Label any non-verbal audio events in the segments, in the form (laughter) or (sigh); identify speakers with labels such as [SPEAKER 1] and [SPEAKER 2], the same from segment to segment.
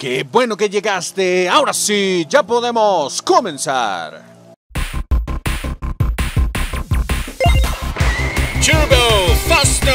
[SPEAKER 1] Qué bueno que llegaste. Ahora sí, ya podemos comenzar. Turbo Fasto.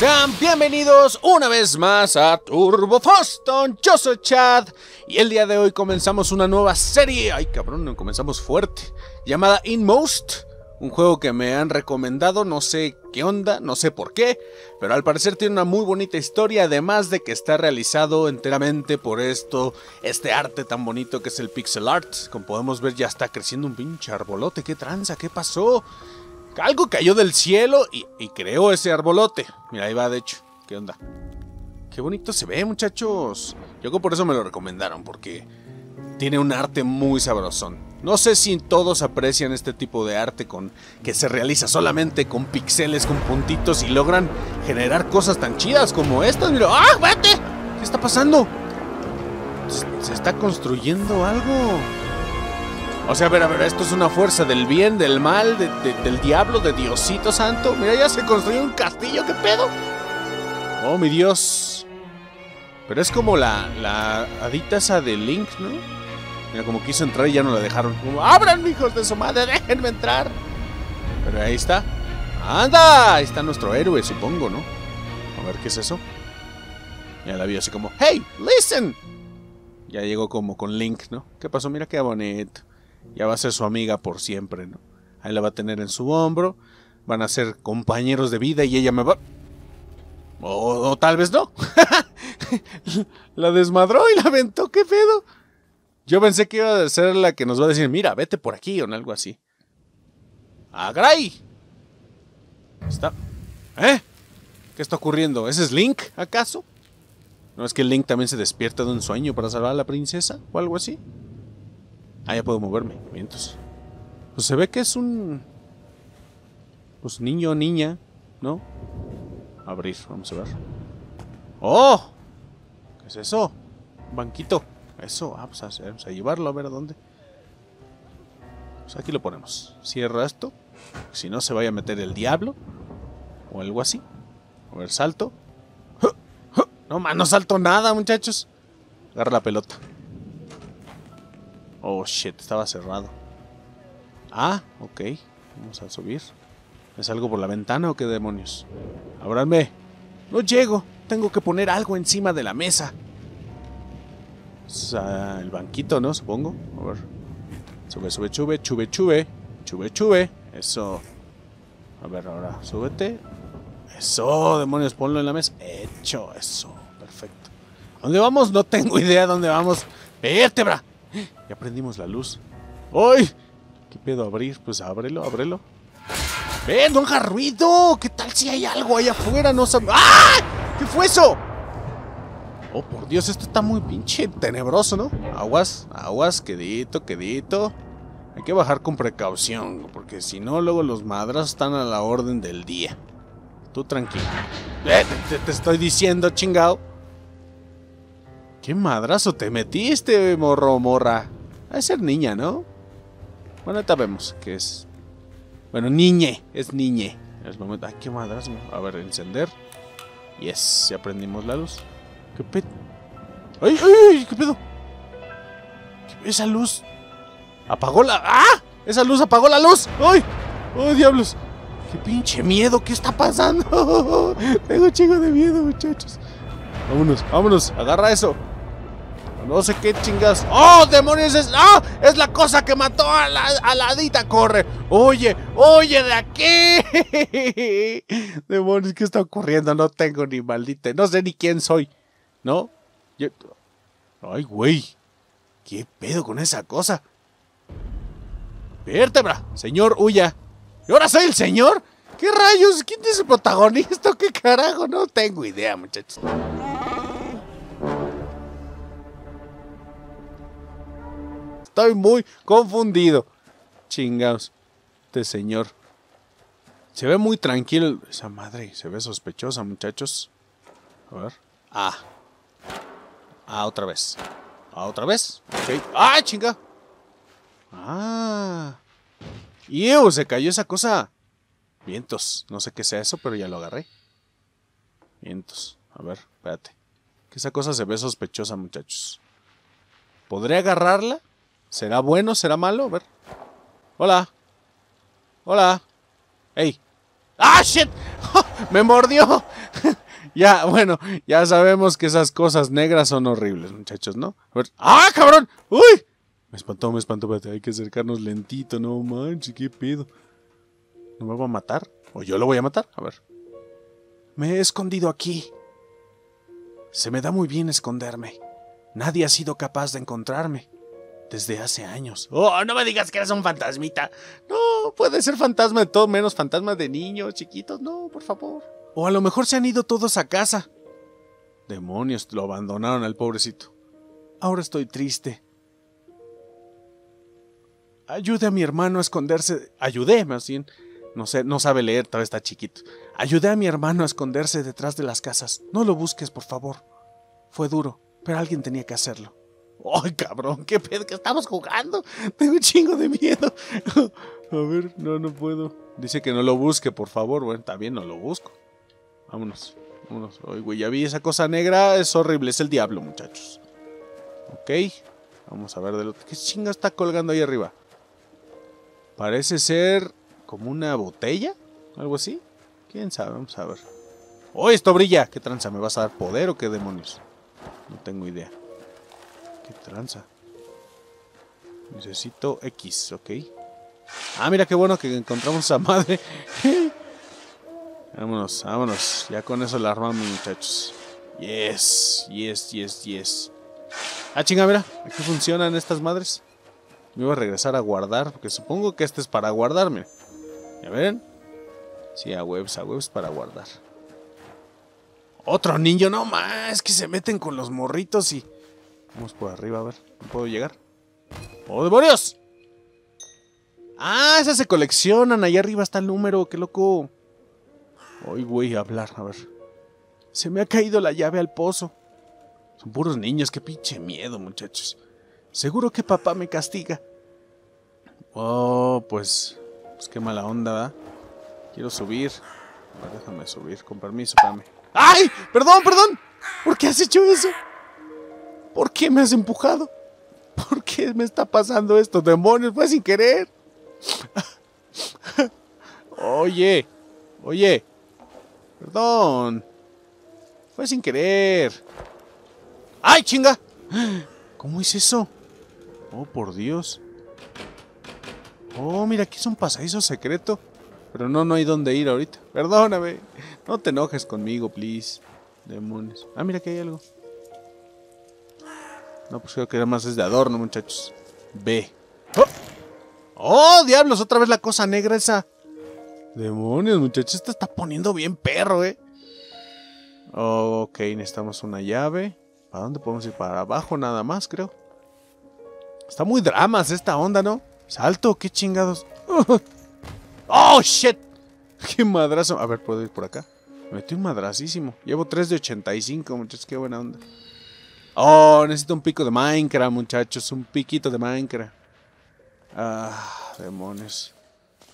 [SPEAKER 1] Sean bienvenidos una vez más a Turbo Foston. Yo soy Chad y el día de hoy comenzamos una nueva serie. Ay, cabrón, comenzamos fuerte. Llamada Inmost. Un juego que me han recomendado, no sé qué onda, no sé por qué, pero al parecer tiene una muy bonita historia, además de que está realizado enteramente por esto, este arte tan bonito que es el pixel art. Como podemos ver ya está creciendo un pinche arbolote, ¿qué tranza? ¿Qué pasó? Algo cayó del cielo y, creó ese arbolote. Mira, ahí va de hecho, ¿qué onda? Qué bonito se ve, muchachos. Yo por eso me lo recomendaron, porque tiene un arte muy sabrosón. No sé si todos aprecian este tipo de arte con que se realiza solamente con pixeles, con puntitos y logran generar cosas tan chidas como estas. Mira, ¡ah, vete! ¿Qué está pasando? Se está construyendo algo. O sea, a ver, a ver, esto es una fuerza del bien, del mal, del diablo, de Diosito Santo. Mira, ya se construyó un castillo, ¿qué pedo? Oh, mi Dios. Pero es como la, la hadita esa de Link, ¿no? Mira, como quiso entrar y ya no la dejaron. Como, ¡abran, hijos de su madre! (laughs) ¡Déjenme entrar! Pero ahí está. ¡Anda! Ahí está nuestro héroe, supongo, ¿no? A ver, ¿qué es eso? Ya la vio así como, ¡Hey! ¡Listen! Ya llegó como con Link, ¿no? ¿Qué pasó? Mira qué bonito. Ya va a ser su amiga por siempre, ¿no? Ahí la va a tener en su hombro. Van a ser compañeros de vida y ella me va... O, o tal vez no. (laughs) la desmadró y la aventó, ¿qué pedo? Yo pensé que iba a ser la que nos va a decir, mira, vete por aquí o algo así. ¡Agray! Está. ¿Eh? ¿Qué está ocurriendo? ¿Ese es Link, acaso? ¿No es que Link también se despierta de un sueño para salvar a la princesa o algo así? Ah, ya puedo moverme. Vientos. Pues se ve que es un. Pues niño o niña, ¿no? Abrir, vamos a ver. ¡Oh! ¿Qué es eso? Un banquito. Eso, ah, pues vamos a llevarlo a ver a dónde. Pues aquí lo ponemos. Cierra esto. Si no se vaya a meter el diablo. O algo así. A ver, salto. (gasps) No, más no salto nada, muchachos. Agarra la pelota. Oh, shit, estaba cerrado. Ah, ok. Vamos a subir. ¿Me salgo por la ventana o qué demonios? Ábranme. No llego. Tengo que poner algo encima de la mesa el banquito, ¿no? Supongo. A ver. Sube, sube, sube, chube. Chube, chube. Eso. A ver, ahora, súbete. Eso, demonios, ponlo en la mesa. Hecho, eso. Perfecto. ¿A dónde vamos? No tengo idea de dónde vamos. ¡Vértebra! Ya prendimos la luz. ¡Ay! ¿Qué pedo abrir? Pues ábrelo, ábrelo. ¡Ven, no haga ruido! ¿Qué tal si hay algo ahí afuera? No sabe. ¡Ah! ¿Qué fue eso? Oh, por Dios, esto está muy pinche tenebroso, ¿no? Aguas, aguas, quedito, quedito. Hay que bajar con precaución, porque si no, luego los madras están a la orden del día. Tú tranquilo. Eh, te, estoy diciendo, chingao. ¿Qué madrazo te metiste, morro morra? A ser niña, ¿no? Bueno, ahorita vemos qué es. Bueno, niñe, es niñe. Es momento. Ay, qué madrazo. A ver, encender. Yes, ya prendimos la luz. ¿Qué pedo? ¡Ay, ay! ¿Qué pedo? Esa luz. Apagó la. ¡Ah! Esa luz apagó la luz. ¡Ay! ¡ay, diablos! ¡Qué pinche miedo! ¿Qué está pasando? (laughs) Tengo chingo de miedo, muchachos. Vámonos, vámonos. Agarra eso. No sé qué chingas. ¡Oh, demonios! Es, ¡Ah! es la cosa que mató a la, a adita. ¡Corre! ¡Oye! ¡Oye de aquí! (laughs) demonios, ¿qué está ocurriendo? No tengo ni maldita. No sé ni quién soy. ¿No? Ay, güey. ¿Qué pedo con esa cosa? Vértebra. Señor, huya. ¿Y ahora soy el señor? ¿Qué rayos? ¿Quién es el protagonista? ¿Qué carajo? No tengo idea, muchachos. Estoy muy confundido. Chingados. Este señor. Se ve muy tranquilo. Esa madre se ve sospechosa, muchachos. A ver. Ah, Ah, otra vez. Ah, otra vez. Ok. ¡Ah, chinga! Ah. ¡Ew! Se cayó esa cosa. Vientos. No sé qué sea eso, pero ya lo agarré. Vientos. A ver, espérate. Que esa cosa se ve sospechosa, muchachos. ¿Podré agarrarla? ¿Será bueno? ¿Será malo? A ver. Hola. Hola. Ey. ¡Ah, shit! (laughs) ¡Me mordió! Ya, bueno, ya sabemos que esas cosas negras son horribles, muchachos, ¿no? A ver. ¡Ah, cabrón! ¡Uy! Me espantó, me espantó. Hay que acercarnos lentito. No manches, qué pedo. ¿No me va a matar? ¿O yo lo voy a matar? A ver. Me he escondido aquí. Se me da muy bien esconderme. Nadie ha sido capaz de encontrarme. Desde hace años. Oh, no me digas que eres un fantasmita. No, puede ser fantasma de todo menos fantasma de niños chiquitos. No, por favor. O a lo mejor se han ido todos a casa. Demonios, lo abandonaron al pobrecito. Ahora estoy triste. Ayude a mi hermano a esconderse. Ayudé, más bien. No sé, no sabe leer, todavía está chiquito. Ayudé a mi hermano a esconderse detrás de las casas. No lo busques, por favor. Fue duro, pero alguien tenía que hacerlo. ¡Ay, cabrón! ¿Qué pedo que estamos jugando? Tengo un chingo de miedo. (laughs) a ver, no, no puedo. Dice que no lo busque, por favor. Bueno, bien, no lo busco. Vámonos, vámonos. Ay, güey, ya vi esa cosa negra. Es horrible, es el diablo, muchachos. Ok. Vamos a ver de lo... ¿Qué chinga está colgando ahí arriba? Parece ser como una botella, algo así. ¿Quién sabe? Vamos a ver. ¡Oh, esto brilla! ¿Qué tranza? ¿Me vas a dar poder o qué demonios? No tengo idea. ¿Qué tranza? Necesito X, ok. Ah, mira qué bueno que encontramos a madre. Vámonos, vámonos. Ya con eso la armamos, muchachos. Yes, yes, yes, yes. Ah, chinga, mira. Aquí funcionan estas madres. Me voy a regresar a guardar, porque supongo que este es para guardarme. ¿Ya ven? Sí, a webs, a webs para guardar. Otro niño, no más, que se meten con los morritos y... Vamos por arriba, a ver, ¿no puedo llegar? ¡Oh, demonios! Ah, esas se coleccionan, allá arriba está el número, qué loco. Hoy voy a hablar, a ver. Se me ha caído la llave al pozo. Son puros niños, qué pinche miedo, muchachos. Seguro que papá me castiga. Oh, pues. Pues qué mala onda, ¿verdad? Quiero subir. déjame subir, con permiso, espérame. ¡Ay! ¡Perdón, perdón! ¿Por qué has hecho eso? ¿Por qué me has empujado? ¿Por qué me está pasando esto? ¡Demonios! Fue sin querer. (laughs) oye, oye. Perdón. Fue sin querer. ¡Ay, chinga! ¿Cómo es eso? Oh, por Dios. Oh, mira, aquí es un pasadizo secreto. Pero no, no hay dónde ir ahorita. Perdóname. No te enojes conmigo, please. Demonios. Ah, mira que hay algo. No, pues creo que más es de adorno, muchachos. Ve. ¡Oh! ¡Oh, diablos! Otra vez la cosa negra esa. Demonios, muchachos. Esta está poniendo bien perro, eh. ok, necesitamos una llave. ¿Para dónde podemos ir? Para abajo nada más, creo. Está muy dramas esta onda, ¿no? Salto, qué chingados. (laughs) ¡Oh, shit! ¡Qué madrazo! A ver, ¿puedo ir por acá? Me metí un madracísimo. Llevo 3 de 85, muchachos. Qué buena onda. Oh, necesito un pico de Minecraft, muchachos. Un piquito de Minecraft. Ah, demonios.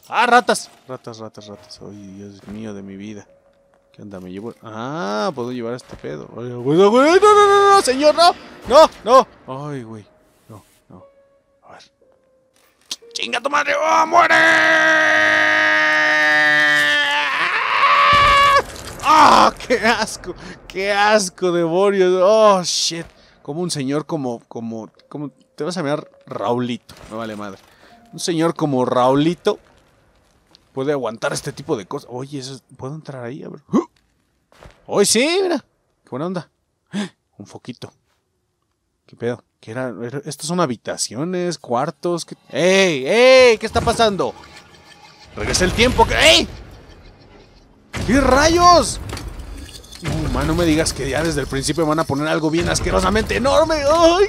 [SPEAKER 1] ¡Ah, ratas! Ratas, ratas, ratas. Ay, Dios mío de mi vida. ¿Qué onda? ¿Me llevo? Ah, puedo llevar este pedo. Ay, no, no, no, no, señor, no. No, no. Ay, güey. ¡Chinga tu madre! ¡Oh, muere! ¡Ah! ¡Qué asco! ¡Qué asco, demonios! ¡Oh, shit! Como un señor como, como, como, te vas a llamar Raulito, no vale madre. Un señor como Raulito puede aguantar este tipo de cosas. Oye, eso, ¿puedo entrar ahí? A ver. ¡Hoy sí! Mira, qué buena onda. Un foquito. ¿Qué pedo? ¿Qué era? ¿Estos son habitaciones, cuartos? ¿Qué? ¡Ey! ¡Ey! ¿Qué está pasando? Regresa el tiempo. ¡Ey! ¿Qué rayos? Uh, man, no me digas que ya desde el principio me van a poner algo bien asquerosamente enorme. ¡Ay!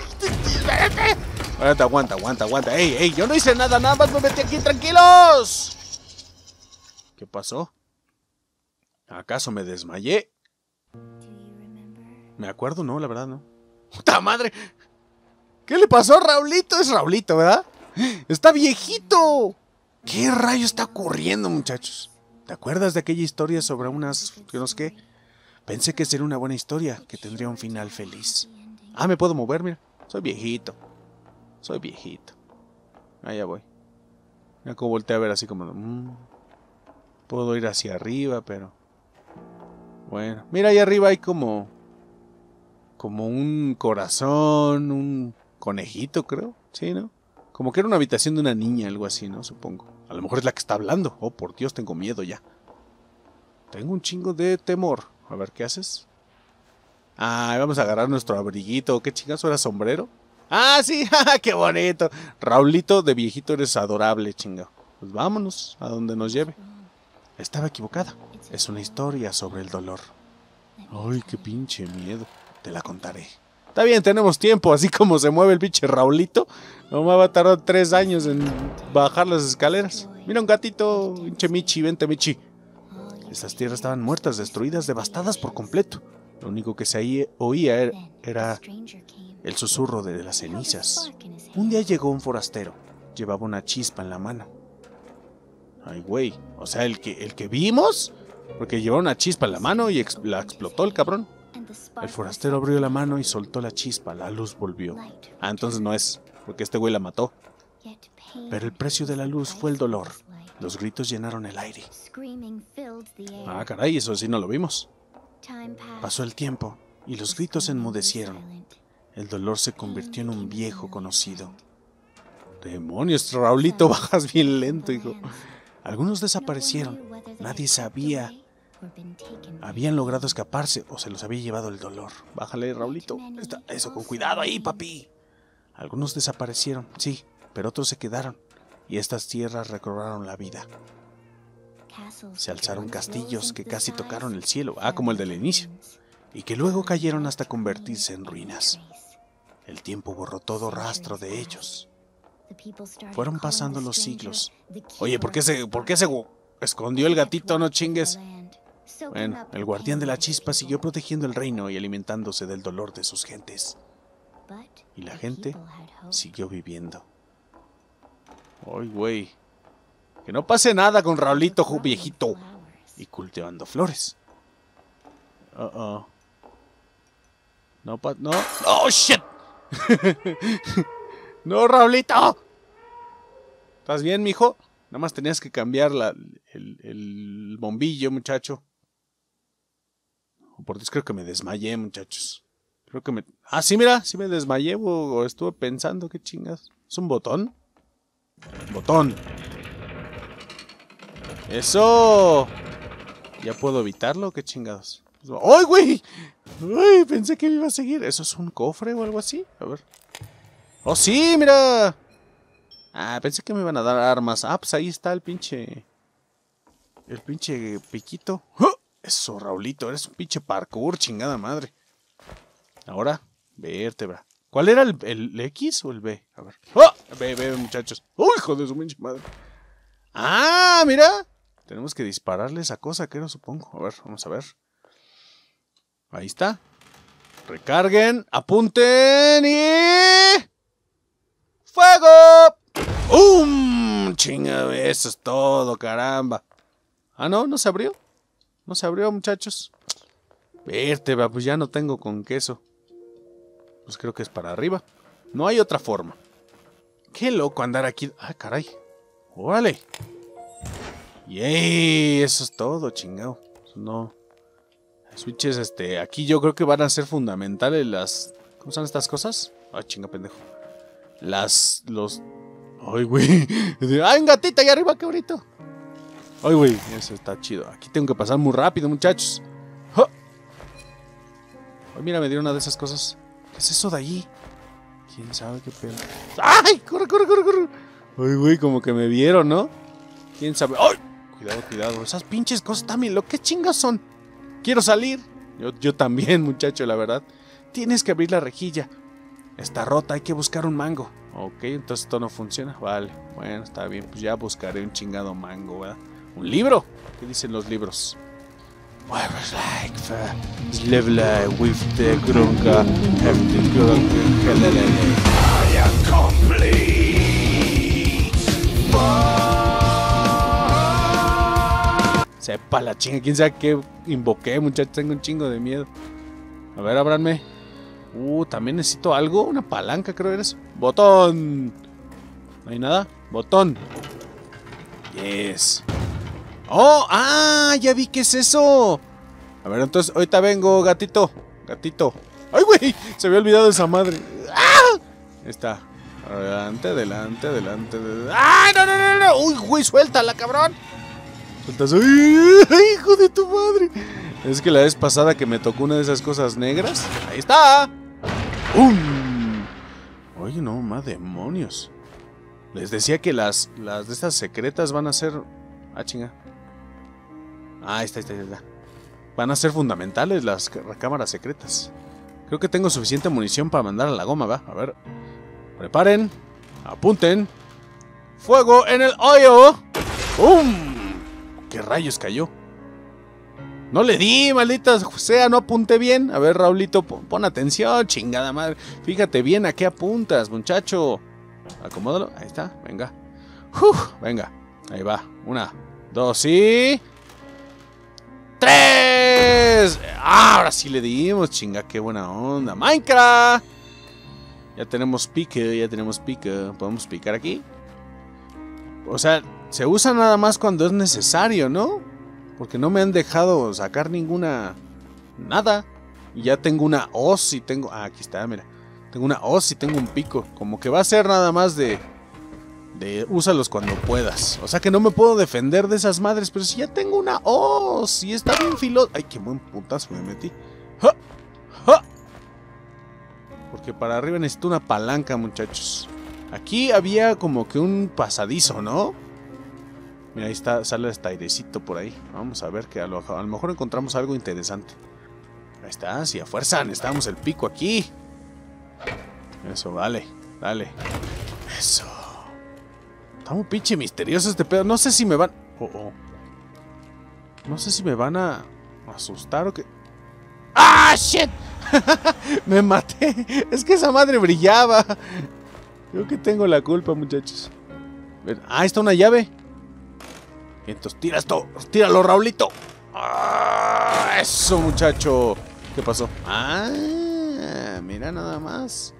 [SPEAKER 1] Espérate, aguanta, aguanta, aguanta. ¡Ey, ey! Yo no hice nada, nada más me metí aquí, tranquilos. ¿Qué pasó? ¿Acaso me desmayé? Me acuerdo, no, la verdad, no. ¡Puta madre! ¿Qué le pasó a Raulito? Es Raulito, ¿verdad? ¡Está viejito! ¿Qué rayo está ocurriendo, muchachos? ¿Te acuerdas de aquella historia sobre unas... que no sé qué? Pensé que sería una buena historia, que tendría un final feliz. Ah, me puedo mover, mira. Soy viejito. Soy viejito. Allá voy. Mira cómo volteé a ver así como... puedo ir hacia arriba, pero... Bueno, mira ahí arriba hay como... Como un corazón, un conejito, creo. Sí, ¿no? Como que era una habitación de una niña, algo así, ¿no? Supongo. A lo mejor es la que está hablando. Oh, por Dios, tengo miedo ya. Tengo un chingo de temor. A ver, ¿qué haces? Ah, vamos a agarrar nuestro abriguito. ¿Qué chingazo era sombrero? Ah, sí, (laughs) qué bonito. Raulito de viejito eres adorable, chingo. Pues vámonos a donde nos lleve. Estaba equivocada. Es una historia sobre el dolor. Ay, qué pinche miedo. Te la contaré. Está bien, tenemos tiempo, así como se mueve el pinche Raulito. No me va a tardar tres años en bajar las escaleras. Mira un gatito, pinche Michi, vente Michi. Estas tierras estaban muertas, destruidas, devastadas por completo. Lo único que se oía er, era el susurro de las cenizas. Un día llegó un forastero. Llevaba una chispa en la mano. Ay, güey. O sea, el que, el que vimos. Porque llevaba una chispa en la mano y ex la explotó el cabrón. El forastero abrió la mano y soltó la chispa. La luz volvió. Ah, entonces no es. Porque este güey la mató. Pero el precio de la luz fue el dolor. Los gritos llenaron el aire. Ah, caray, eso sí no lo vimos. Pasó el tiempo y los gritos enmudecieron. El dolor se convirtió en un viejo conocido. Demonios, Raulito, (laughs) bajas bien lento, hijo. Algunos desaparecieron. Nadie sabía. Habían logrado escaparse o se los había llevado el dolor. Bájale, Raulito. Está, eso, con cuidado ahí, papi. Algunos desaparecieron, sí, pero otros se quedaron. Y estas tierras recobraron la vida. Se alzaron castillos que casi tocaron el cielo, ah, como el del inicio, y que luego cayeron hasta convertirse en ruinas. El tiempo borró todo rastro de ellos. Fueron pasando los siglos. Oye, ¿por qué se, por qué se escondió el gatito? No chingues. Bueno, el guardián de la chispa siguió protegiendo el reino y alimentándose del dolor de sus gentes. Y la gente siguió viviendo. Ay, güey. Que no pase nada con Raulito viejito. Y cultivando flores. Uh oh. No, pa no. ¡Oh, shit! (laughs) ¡No, Raulito! ¿Estás bien, mijo? Nada más tenías que cambiar la, el, el bombillo, muchacho. Por Dios, creo que me desmayé, muchachos. Creo que me... Ah, sí, mira, sí me desmayé o, estuve pensando, qué chingas. ¿Es un botón? Botón. ¡Eso! ¿Ya puedo evitarlo? ¿Qué chingados? ¡Ay, güey! ¡Ay! Pensé que iba a seguir. ¿Eso es un cofre o algo así? A ver. ¡Oh, sí! ¡Mira! Ah, pensé que me iban a dar armas. Ah, pues ahí está el pinche... El pinche piquito. ¡Oh! Eso, Raulito. Eres un pinche parkour, chingada madre. Ahora, vértebra. ¿Cuál era el, el, X o el B? A ver. ¡Oh! B, B, muchachos. ¡Uy, hijo de su pinche madre! ¡Ah, mira! Tenemos que dispararle esa cosa, que no supongo. A ver, vamos a ver. Ahí está. Recarguen, apunten y... ¡Fuego! ¡Um! Chinga, eso es todo, caramba. Ah, no, no se abrió. No se abrió, muchachos. Vértebra, pues ya no tengo con queso. Pues creo que es para arriba. No hay otra forma. Qué loco andar aquí. Ah, caray. Órale. Yay, eso es todo, chingado. No. Switches, este. Aquí yo creo que van a ser fundamentales las. ¿Cómo son estas cosas? Ah, chinga pendejo. Las. Los. Ay, güey. (laughs) ¡Ay, un gatito ahí arriba, qué bonito! Ay, güey, eso está chido. Aquí tengo que pasar muy rápido, muchachos. Ay, mira, me dieron una de esas cosas. ¿Qué es eso de allí? ¿Quién sabe qué pedo? ¡Ay! ¡Corre, corre, corre, corre! Ay, güey, como que me vieron, ¿no? ¿Quién sabe? ¡Ay! Cuidado, cuidado. Esas pinches cosas también. ¿Lo que chingas son? Quiero salir. Yo, yo también, (laughs) muchacho, la verdad. Tienes que abrir la rejilla. Está rota, hay que buscar un mango. Ok, entonces esto no funciona. Vale, bueno, está bien. Pues ya buscaré un chingado mango, ¿verdad? ¿Un libro? ¿Qué dicen los libros? Sepa la chinga, quién sabe qué invoqué, muchachos. Tengo un chingo de miedo. A ver, ábranme. Uh, también necesito algo. Una palanca, creo que eres. Botón. No hay nada. Botón. Yes. Oh, ah, ya vi qué es eso. A ver, entonces, ahorita vengo, gatito. Gatito. ¡Ay, güey! Se había olvidado esa madre. ¡Ah! Está. Adelante, adelante, adelante. ¡Ay, no, no, no, no! ¡Uy, güey! ¡Suéltala, cabrón! Sueltas. ¡Ay, hijo de tu madre! Es que la vez pasada que me tocó una de esas cosas negras. ¡Ahí está! ¡Um! Oye, no, más demonios. Les decía que las, las de estas secretas van a ser. Ah, chinga. Ah, ahí está, ahí está, ahí está. Van a ser fundamentales las cámaras secretas. Creo que tengo suficiente munición para mandar a la goma, va. A ver. Preparen. Apunten. Fuego en el hoyo. ¡Bum! ¿Qué rayos cayó? No le di, maldita sea, no apunté bien. A ver, Raulito, pon, atención, chingada madre. Fíjate bien a qué apuntas, muchacho. Acomódalo, ahí está, venga. Uf, venga, ahí va. Una, dos y... ¡Tres! Ah, ahora sí le dimos, chinga, qué buena onda. ¡Minecraft! Ya tenemos pique, ya tenemos pique. ¿Podemos picar aquí? O sea, se usa nada más cuando es necesario, ¿no? Porque no me han dejado sacar ninguna... Nada. Y ya tengo una hoz y tengo... Ah, aquí está, mira. Tengo una hoz y tengo un pico. Como que va a ser nada más de de úsalos cuando puedas. O sea que no me puedo defender de esas madres, pero si ya tengo una ¡Oh! Si está bien filo... Ay, qué buen putazo me metí. ¡Ja! ¡Ja! Porque para arriba necesito una palanca, muchachos. Aquí había como que un pasadizo, ¿no? Mira, ahí está, sale hasta airecito por ahí. Vamos a ver que a lo, a lo mejor encontramos algo interesante. Ahí está, si a fuerza necesitamos el pico aquí. Eso, vale, dale. Eso. Está muy pinche misterioso este pedo. No sé si me van... Oh, oh. No sé si me van a asustar o qué... ¡Ah, shit! (laughs) me maté. Es que esa madre brillaba. Creo que tengo la culpa, muchachos. Ah, está una llave. Entonces, tira esto. Tíralo, Raulito. Ah, eso, muchacho. ¿Qué pasó? Ah, mira nada más.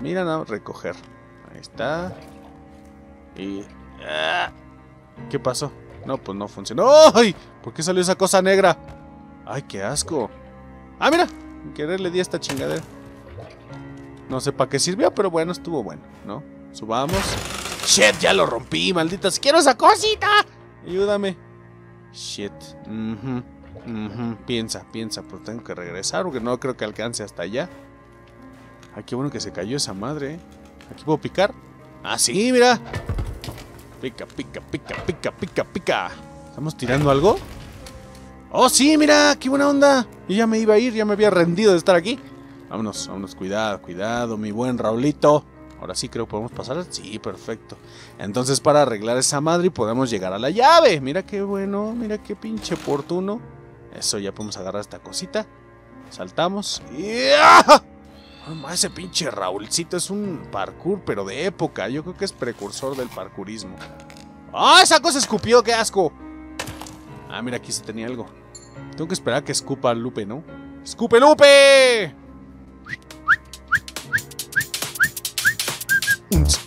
[SPEAKER 1] Mira nada, recoger. Ahí está. Y... Ah, ¿Qué pasó? No, pues no funcionó. ¡Ay! ¿Por qué salió esa cosa negra? ¡Ay, qué asco! ¡Ah, mira! Sin querer le di esta chingadera. No sé para qué sirvió, pero bueno, estuvo bueno, ¿no? Subamos. ¡Shit! Ya lo rompí, malditas. ¡Quiero esa cosita! Ayúdame. Shit. Piensa, piensa. Pues tengo que regresar porque no creo que alcance hasta allá. Ay, qué bueno que se cayó esa madre. ¿eh? ¿Aquí puedo picar? Ah, sí, mira. Pica, pica, pica, pica, pica, pica. ¿Estamos tirando algo? ¡Oh, sí! Mira, qué buena onda. Yo ya me iba a ir, ya me había rendido de estar aquí. Vámonos, vámonos, cuidado, cuidado, mi buen Raulito. Ahora sí creo que podemos pasar. Sí, perfecto. Entonces para arreglar esa madre podemos llegar a la llave. Mira qué bueno, mira qué pinche oportuno. Eso, ya podemos agarrar esta cosita. Saltamos. Y... ¡ah! ese pinche Raúlcito es un parkour, pero de época. Yo creo que es precursor del parkourismo. ¡Ah, esa cosa escupió! ¡Qué asco! Ah, mira, aquí se tenía algo. Tengo que esperar a que escupa Lupe, ¿no? ¡Escupe Lupe!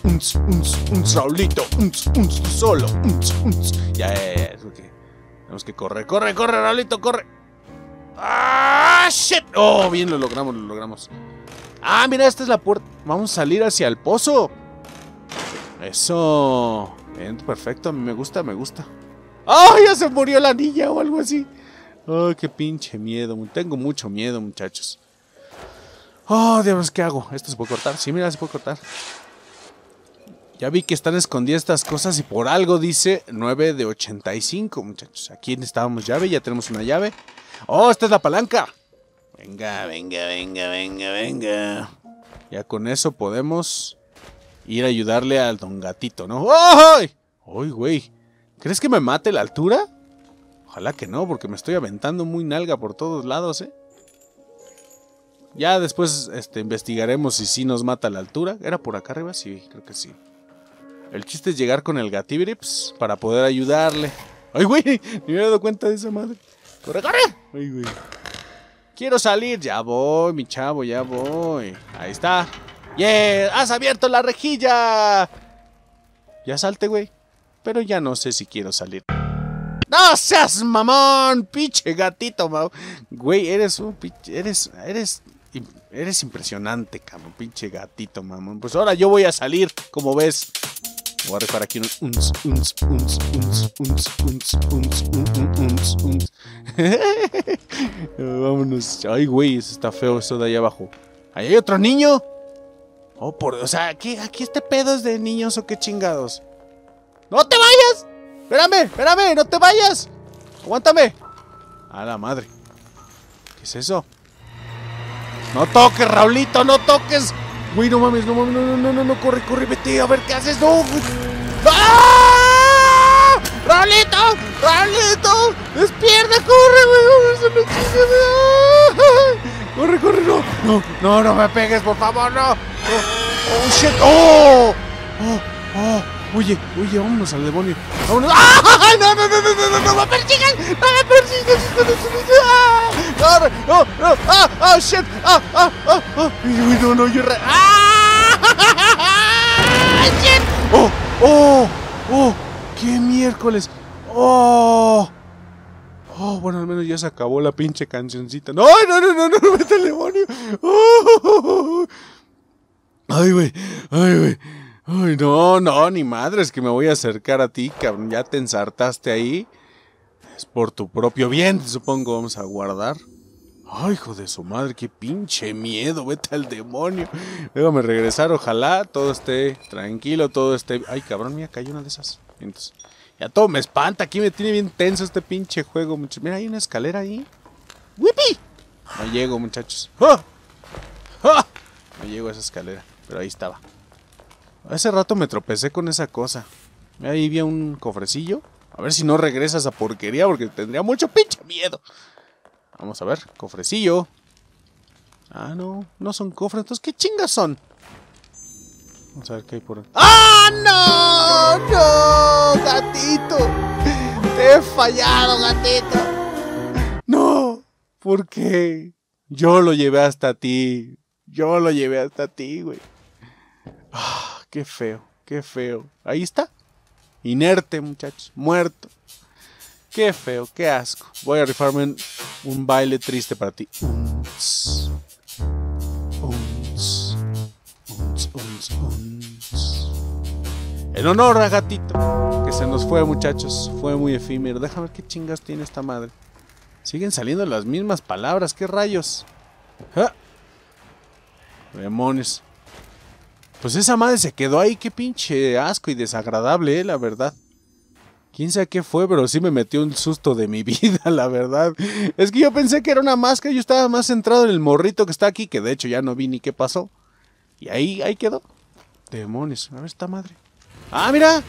[SPEAKER 1] Unz, unz, unz, Raulito. Unz, unz, solo. Unz, unz. Ya, ya, ya. Tenemos que correr. ¡Corre, corre, Raulito, corre! ¡Ah, shit! ¡Oh, bien, lo logramos, lo logramos! Ah, mira, esta es la puerta. Vamos a salir hacia el pozo. Eso. perfecto, a mí me gusta, me gusta. ¡Ay, ya se murió la niña o algo así! ¡Ay, qué pinche miedo! Tengo mucho miedo, muchachos. ¡Oh, Dios, qué hago! ¿Esto se puede cortar? Sí, mira, se puede cortar. Ya vi que están escondidas estas cosas y por algo dice 9 de 85, muchachos. Aquí estábamos llave, ya tenemos una llave. ¡Oh, esta es la palanca! Venga, venga, venga, venga, venga. Ya con eso podemos ir a ayudarle al don gatito, ¿no? ¡Ay! ¡Ay, güey! ¿Crees que me mate la altura? Ojalá que no, porque me estoy aventando muy nalga por todos lados, ¿eh? Ya después este, investigaremos si sí nos mata la altura. ¿Era por acá arriba? Sí, creo que sí. El chiste es llegar con el gatibirips para poder ayudarle. Ay, güey, ni me había dado cuenta de esa madre. ¡Corre, corre! Ay, güey. Quiero salir, ya voy, mi chavo, ya voy. Ahí está. ¡Yeah! ¡Has abierto la rejilla! Ya salte, güey. Pero ya no sé si quiero salir. ¡No seas mamón! ¡Pinche gatito, mamón! Güey, eres un pinche... Eres... Eres... Eres impresionante, cabrón. Pinche gatito, mamón. Pues ahora yo voy a salir, como ves. Voy a rifar aquí unos uns, uns, uns, uns, uns, uns, uns, (laughs) Vámonos. Ay, güey, eso está feo, eso de ahí abajo. ¿Ahí hay otro niño? Oh, por... O sea, ¿aquí, aquí este pedo es de niños o qué chingados? ¡No te vayas! Espérame, espérame, no te vayas. Aguántame. A la madre. ¿Qué es eso? No toques, Raulito, no toques. Güey, no mames, no mames, no, no, no, no, no, corre, corre, vete, a ver qué haces, no. ¡Ah! ¡Raulito! ¡Raulito! ¡Despierta, corre, güey! ¡Corre, corre, no! No, no, no me pegues, por favor, no. Oh, oh shit, oh. Oh, oh. Oye, oye, vámonos al demonio. Vámonos. ¡Ah! No, no, no, no, no, no, no me persigan. No me persigan. No, no, no, no. Ah, ah, shit. Ah, ah, ah, ah. Uy, no, no, yo re... ¡Ah! ¡Shit! ¡Oh! ¡Oh! ¡Oh! ¡Qué miércoles! ¡Oh! Oh, bueno, al menos ya se acabó la pinche cancioncita. ¡No, no, no, no, no! ¡Vete al demonio! ¡Oh! ¡Ay, güey! ¡Ay, güey! Ay, no, no, ni madre, es que me voy a acercar a ti, cabrón. Ya te ensartaste ahí. Es por tu propio bien, supongo. Vamos a guardar. Ay, hijo de su madre, qué pinche miedo. Vete al demonio. Déjame regresar, ojalá todo esté tranquilo, todo esté. Ay, cabrón, mira, cayó una de esas. Entonces, ya todo me espanta. Aquí me tiene bien tenso este pinche juego. Mira, hay una escalera ahí. ¡Wipi! No llego, muchachos. ¡Ah! ¡Ah! No llego a esa escalera, pero ahí estaba. Hace rato me tropecé con esa cosa. Ahí vi un cofrecillo. A ver si no regresa esa porquería porque tendría mucho pinche miedo. Vamos a ver, cofrecillo. Ah, no, no son cofres. Entonces, ¿qué chingas son? Vamos a ver qué hay por ahí. ¡Ah, no! ¡No! ¡Gatito! ¡Te he fallado, gatito! ¡No! ¿Por qué? Yo lo llevé hasta ti. Yo lo llevé hasta ti, güey. Ah. Qué feo, qué feo. Ahí está. Inerte, muchachos. Muerto. Qué feo, qué asco. Voy a rifarme un, baile triste para ti. En honor a Gatito, que se nos fue, muchachos. Fue muy efímero. Déjame ver qué chingas tiene esta madre. Siguen saliendo las mismas palabras. ¿Qué rayos? ¿Ah? Demonios. Pues esa madre se quedó ahí, qué pinche asco y desagradable, eh, la verdad. Quién sabe qué fue, pero sí me metió un susto de mi (laughs) vida, la verdad. Es que yo pensé que era una máscara, yo estaba más centrado en el morrito que está aquí, que de hecho ya no vi ni qué pasó. Y ahí, ahí quedó. Demonios, a ver esta madre. ¡Ah, mira!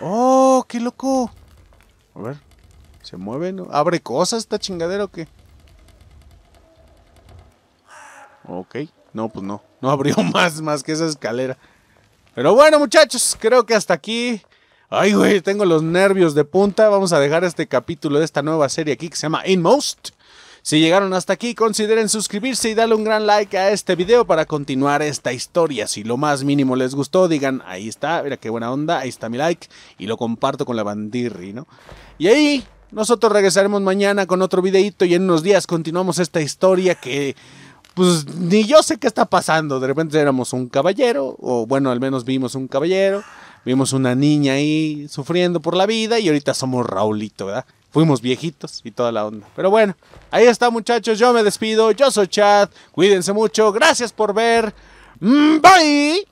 [SPEAKER 1] ¡Oh, qué loco! A ver, ¿se mueve? No? ¿Abre cosas esta chingadera o qué? Ok. No, pues no. (laughs) No abrió más, más que esa escalera. Pero bueno, muchachos, creo que hasta aquí. Ay, güey, tengo los nervios de punta. Vamos a dejar este capítulo de esta nueva serie aquí que se llama Inmost. Si llegaron hasta aquí, consideren suscribirse y darle un gran like a este video para continuar esta historia. Si lo más mínimo les gustó, digan, ahí está, mira qué buena onda, ahí está mi like, y lo comparto con la bandirri, ¿no? Y ahí, nosotros regresaremos mañana con otro videito y en unos días continuamos esta historia que pues ni yo sé qué está pasando. De repente éramos un caballero, o bueno, al menos vimos un caballero, vimos una niña ahí sufriendo por la vida y ahorita somos Raulito, ¿verdad? Fuimos viejitos y toda la onda. Pero bueno, ahí está muchachos, yo me despido, yo soy Chad, cuídense mucho, gracias por ver, mm, bye.